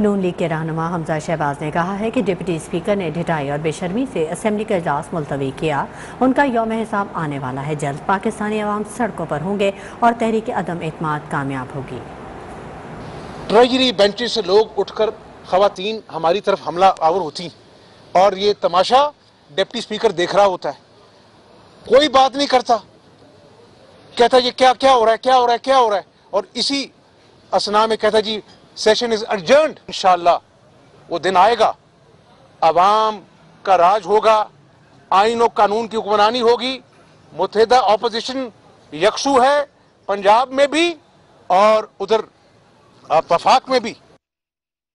नून league के रहनुमा हमजा शहबाज ने कहा है कि डिप्टी स्पीकर ने ढिटाई और बेशर्मी से असम्बली का इजलास मुलतवी किया। उनका योम हिसाब आने वाला है। जल्द पाकिस्तानी अवाम सड़कों पर होंगे और तहरीक अदम एतमाद कामयाब होगी। ट्रेजरी बेंचेस से लोग उठकर खातन हमारी तरफ़ हमला आवर होती। और ये तमाशा डिप्टी स्पीकर देख रहा होता है। कोई बात नहीं करता। कहता ये क्या क्या हो रहा है, क्या हो रहा है, क्या हो रहा है? और इसी असना में कहता जी सेशन इज़ अर्जेंट इंशाला वो दिन आएगा। आवाम का राज होगा। आइन और कानून की हुक्मरानी होगी। मुतहदा ऑपोजिशन यकसू है, पंजाब में भी और उधर वफाक में भी।